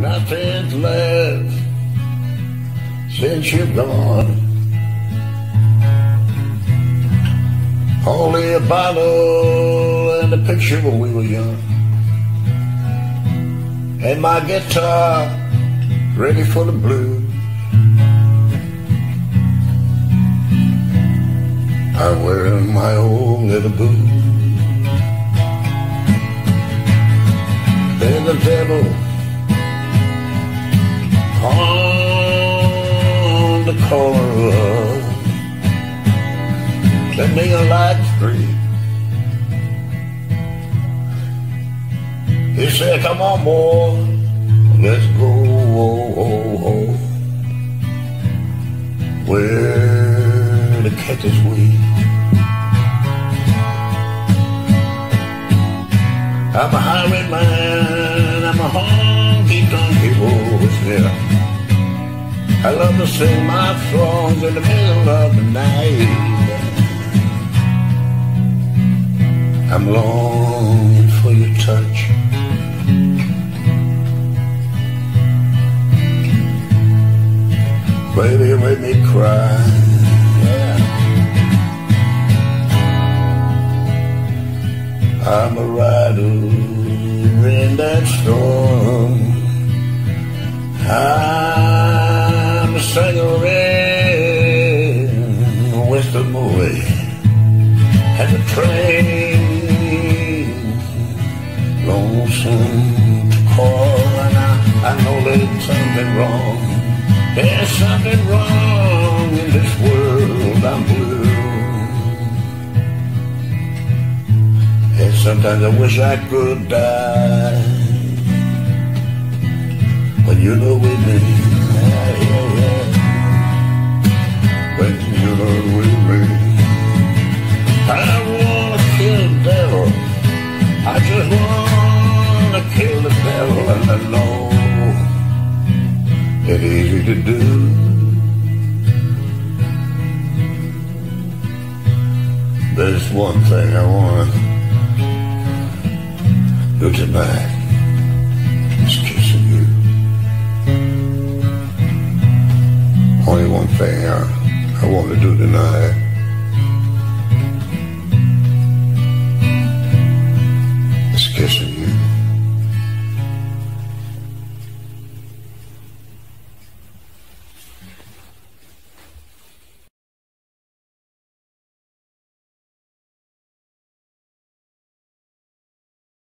nothing's left since you're gone. Only a bottle and a picture when we were young. And my guitar ready for the blues. I'm wearing my old little boots. There's the devil corner of the light street. He said, come on, boy, let's go. Oh, oh, oh. Where the cat is. I'm a highway I love to sing my songs in the middle of the night. I'm longing for your touch. Baby, made me cry. I'm a rider in that storm. I'm singer in Western Moray. And the train lonesome to call. And I, I know there's something wrong. There's something wrong in this world. I'm blue. And sometimes I wish I could die. But you know with me, with me, I wanna kill the devil. I just wanna kill the devil, and I know it's easy to do. There's one thing I wanna do tonight is kissing you. Only one thing I, I want to do tonight is kissing you.